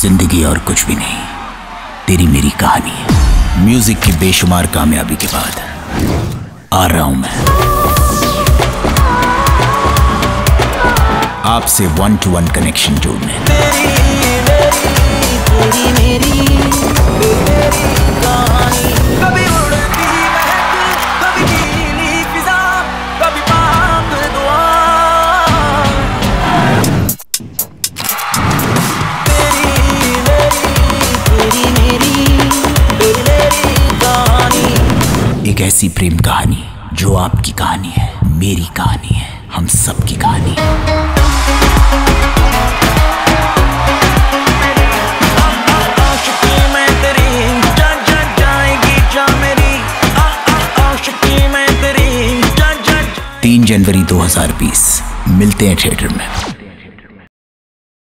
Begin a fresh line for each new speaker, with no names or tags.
ज़िंदगी और कुछ भी नहीं। तेरी मेरी कहानी है। म्यूज़िक की बेशुमार कामयाबी के बाद आ रहा हूँ मैं। आपसे वन टू वन कनेक्शन जोड़ने। एक ऐसी प्रेम कहानी जो आपकी कहानी है मेरी कहानी है हम सबकी कहानी है। तीन जनवरी 2020 मिलते हैं थिएटर में।